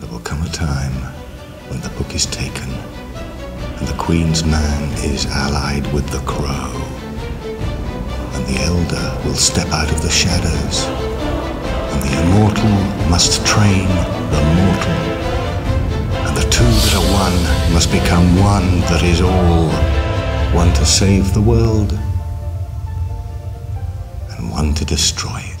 There will come a time when the book is taken and the Queen's man is allied with the Crow. And the Elder will step out of the shadows and the immortal must train the mortal. And the two that are one must become one that is all. One to save the world and one to destroy it.